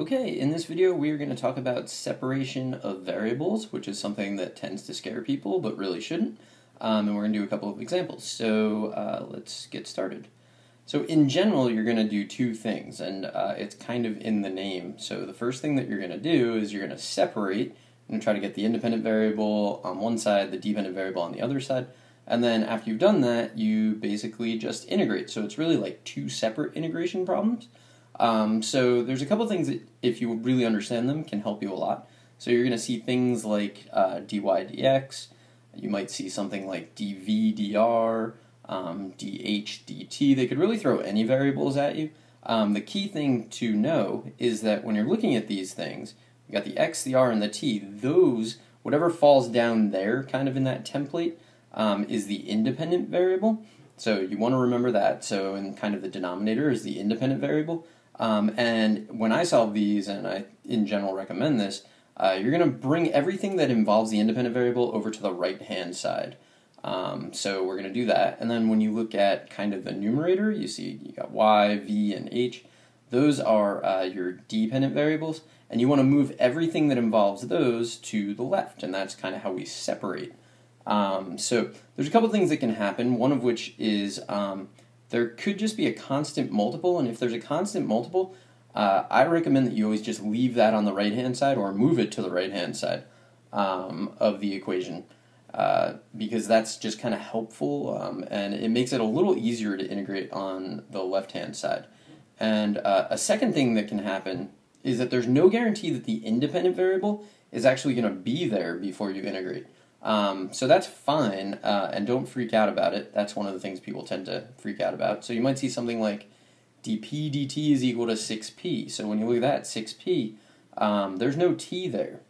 Okay, in this video we are going to talk about separation of variables, which is something that tends to scare people but really shouldn't. Um, and we're going to do a couple of examples. So uh, let's get started. So in general you're going to do two things, and uh, it's kind of in the name. So the first thing that you're going to do is you're going to separate and try to get the independent variable on one side, the dependent variable on the other side. And then after you've done that, you basically just integrate. So it's really like two separate integration problems. Um, so there's a couple things that, if you really understand them, can help you a lot. So you're going to see things like uh, dy dx. You might see something like dv dr, um, dh dt. They could really throw any variables at you. Um, the key thing to know is that when you're looking at these things, you got the x, the r, and the t. Those, whatever falls down there, kind of in that template, um, is the independent variable. So you want to remember that. So in kind of the denominator is the independent variable. Um, and when I solve these, and I in general recommend this, uh, you're going to bring everything that involves the independent variable over to the right hand side. Um, so we're going to do that. And then when you look at kind of the numerator, you see you got y, v, and h. Those are uh, your dependent variables. And you want to move everything that involves those to the left. And that's kind of how we separate. Um, so there's a couple things that can happen, one of which is um, there could just be a constant multiple, and if there's a constant multiple, uh, I recommend that you always just leave that on the right hand side or move it to the right hand side um, of the equation uh, because that's just kind of helpful um, and it makes it a little easier to integrate on the left hand side. And uh, a second thing that can happen is that there's no guarantee that the independent variable is actually going to be there before you integrate. Um, so that's fine, uh, and don't freak out about it. That's one of the things people tend to freak out about. So you might see something like dp dt is equal to 6p. So when you look at that, 6p, um, there's no t there.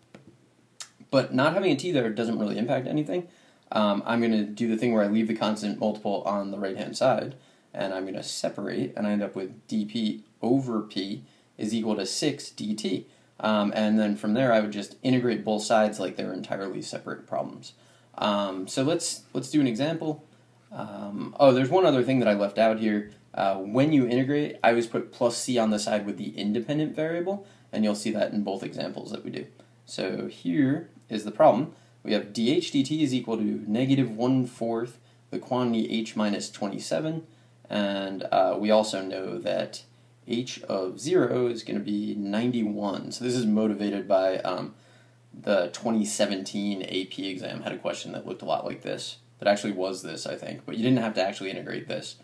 But not having a t there doesn't really impact anything. Um, I'm going to do the thing where I leave the constant multiple on the right-hand side, and I'm going to separate, and I end up with dp over p is equal to 6 dt. Um, and then from there, I would just integrate both sides like they're entirely separate problems. Um, so let's let's do an example. Um, oh, there's one other thing that I left out here. Uh, when you integrate, I always put plus c on the side with the independent variable, and you'll see that in both examples that we do. So here is the problem. We have dh dt is equal to negative one-fourth the quantity h minus 27, and uh, we also know that h of 0 is going to be 91. So this is motivated by um, the 2017 AP exam had a question that looked a lot like this. That actually was this, I think, but you didn't have to actually integrate this,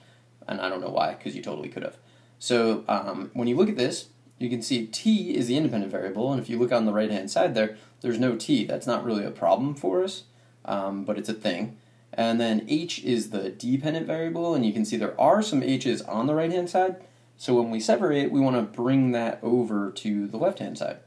and I don't know why, because you totally could have. So um, when you look at this, you can see t is the independent variable, and if you look on the right-hand side there, there's no t. That's not really a problem for us, um, but it's a thing. And then h is the dependent variable, and you can see there are some h's on the right-hand side, so when we separate, we want to bring that over to the left-hand side.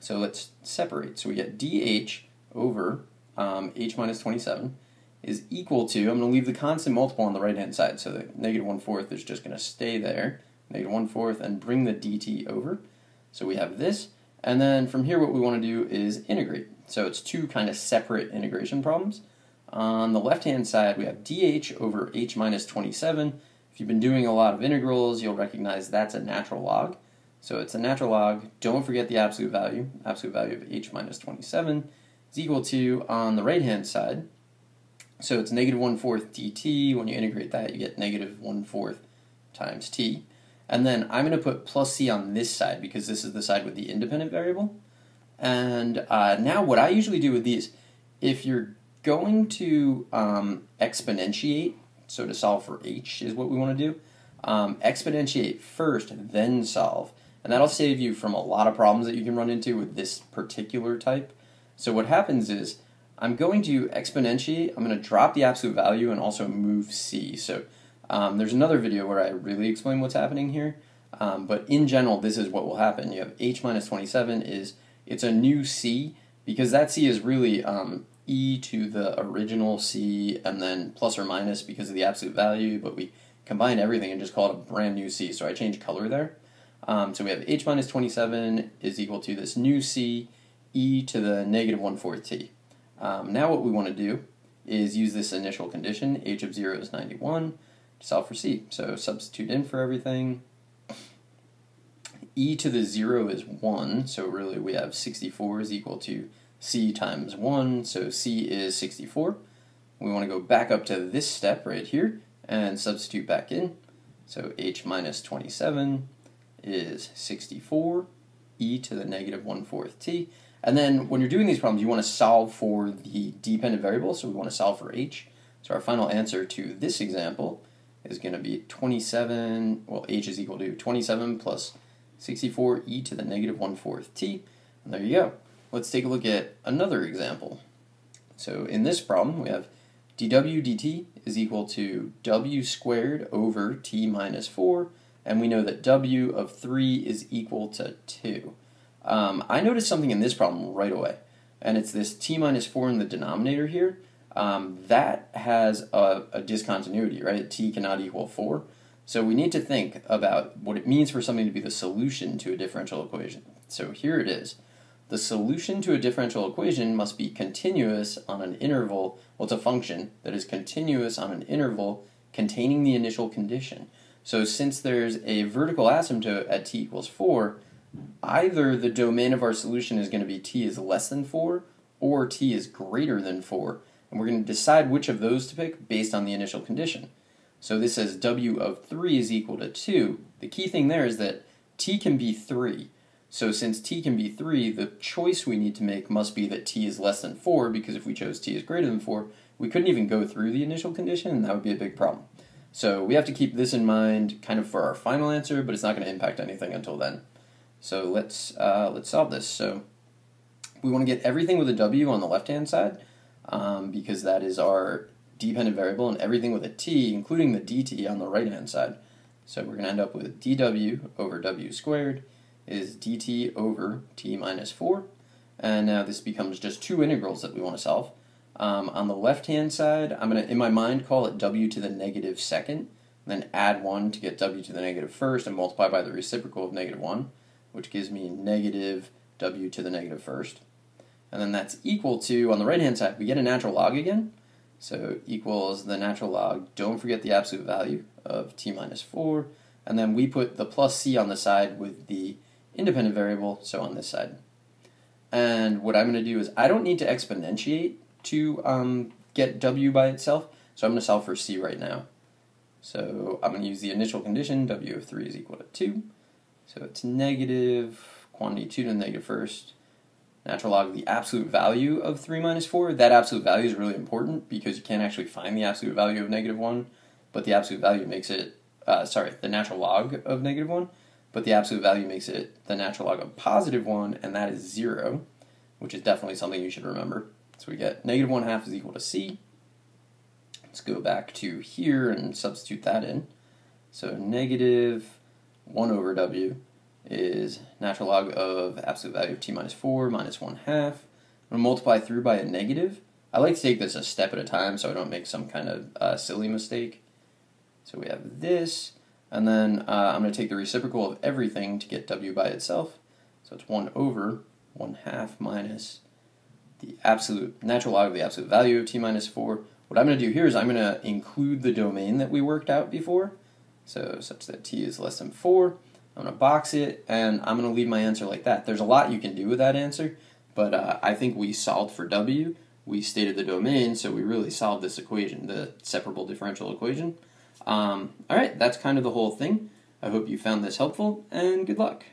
So let's separate. So we get dh over um, h minus 27 is equal to, I'm going to leave the constant multiple on the right-hand side, so the negative one-fourth is just going to stay there, negative one-fourth, and bring the dt over. So we have this, and then from here what we want to do is integrate. So it's two kind of separate integration problems. On the left-hand side, we have dh over h minus 27, if you've been doing a lot of integrals, you'll recognize that's a natural log. So it's a natural log. Don't forget the absolute value. Absolute value of h minus 27 is equal to, on the right-hand side, so it's negative 1 fourth dt. When you integrate that, you get negative 1 fourth times t. And then I'm going to put plus c on this side because this is the side with the independent variable. And uh, now what I usually do with these, if you're going to um, exponentiate so to solve for h is what we want to do. Um, exponentiate first, then solve. And that'll save you from a lot of problems that you can run into with this particular type. So what happens is, I'm going to exponentiate, I'm going to drop the absolute value and also move c. So um, there's another video where I really explain what's happening here. Um, but in general, this is what will happen. You have h minus 27 is, it's a new c, because that c is really um, e to the original c and then plus or minus because of the absolute value, but we combine everything and just call it a brand new c. So I change color there. Um, so we have h minus 27 is equal to this new c e to the negative 1 fourth t. Um, now what we want to do is use this initial condition, h of 0 is 91, to solve for c. So substitute in for everything. e to the 0 is 1, so really we have 64 is equal to c times 1, so c is 64. We want to go back up to this step right here and substitute back in. So h minus 27 is 64, e to the negative 1 fourth t. And then when you're doing these problems, you want to solve for the dependent variable, so we want to solve for h. So our final answer to this example is going to be 27, well, h is equal to 27 plus 64 e to the negative 1 fourth t. And there you go. Let's take a look at another example. So in this problem, we have dw dt is equal to w squared over t minus 4, and we know that w of 3 is equal to 2. Um, I noticed something in this problem right away, and it's this t minus 4 in the denominator here. Um, that has a, a discontinuity, right? t cannot equal 4. So we need to think about what it means for something to be the solution to a differential equation. So here it is. The solution to a differential equation must be continuous on an interval, well it's a function that is continuous on an interval containing the initial condition. So since there's a vertical asymptote at t equals 4, either the domain of our solution is going to be t is less than 4 or t is greater than 4, and we're going to decide which of those to pick based on the initial condition. So this says w of 3 is equal to 2. The key thing there is that t can be 3. So since t can be 3, the choice we need to make must be that t is less than 4, because if we chose t is greater than 4, we couldn't even go through the initial condition, and that would be a big problem. So we have to keep this in mind kind of for our final answer, but it's not going to impact anything until then. So let's, uh, let's solve this. So we want to get everything with a w on the left-hand side, um, because that is our dependent variable and everything with a t, including the dt on the right-hand side. So we're going to end up with dw over w squared is dt over t minus 4. And now this becomes just two integrals that we want to solve. Um, on the left-hand side, I'm going to, in my mind, call it w to the negative second, then add 1 to get w to the negative first, and multiply by the reciprocal of negative 1, which gives me negative w to the negative first. And then that's equal to, on the right-hand side, we get a natural log again, so equals the natural log, don't forget the absolute value of t minus 4, and then we put the plus c on the side with the independent variable, so on this side. And what I'm going to do is I don't need to exponentiate to um, get w by itself, so I'm going to solve for c right now. So I'm going to use the initial condition, w of 3 is equal to 2. So it's negative quantity 2 to the negative first, natural log of the absolute value of 3 minus 4. That absolute value is really important because you can't actually find the absolute value of negative 1, but the absolute value makes it, uh, sorry, the natural log of negative 1, but the absolute value makes it the natural log of positive 1, and that is 0, which is definitely something you should remember. So we get negative 1 half is equal to c. Let's go back to here and substitute that in. So negative 1 over w is natural log of absolute value of t minus 4 minus 1 half. I'm going to multiply through by a negative. I like to take this a step at a time so I don't make some kind of uh, silly mistake. So we have this, and then uh, I'm going to take the reciprocal of everything to get w by itself. So it's 1 over 1 half minus the absolute natural log of the absolute value of t minus 4. What I'm going to do here is I'm going to include the domain that we worked out before, so such that t is less than 4. I'm going to box it, and I'm going to leave my answer like that. There's a lot you can do with that answer, but uh, I think we solved for w. We stated the domain, so we really solved this equation, the separable differential equation. Um, all right, that's kind of the whole thing. I hope you found this helpful, and good luck.